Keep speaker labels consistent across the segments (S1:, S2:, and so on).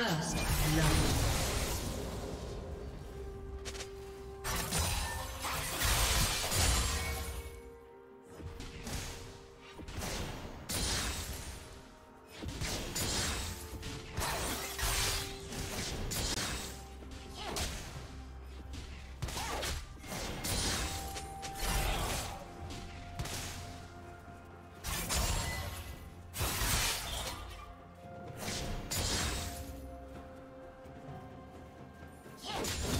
S1: First blood. you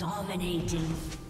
S1: Dominating.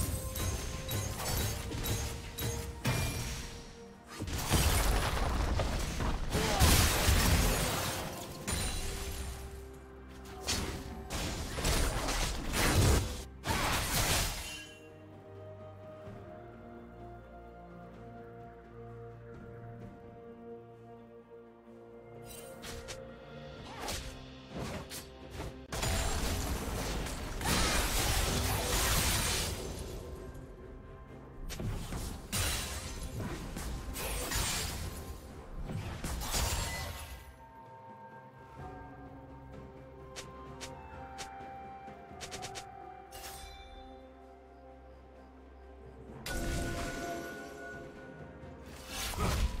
S1: Huh?